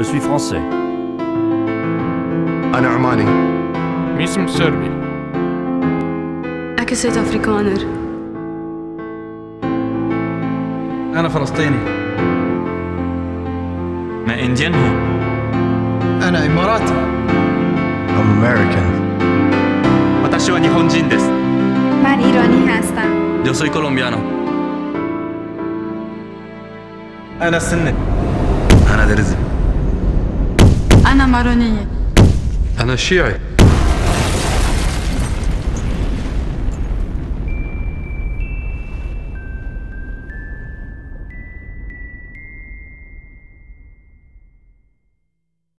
Je suis français. أنا عماني. اسم سربي. أكسيت أفريكانر. أنا فلسطيني. أنا إنديان هو. أنا إماراتي. I'm American. 私は日本人です。من إيراني هستم. Yo soy colombiano. أنا سنة. أنا درزي. أنا مارونية. أنا شيعي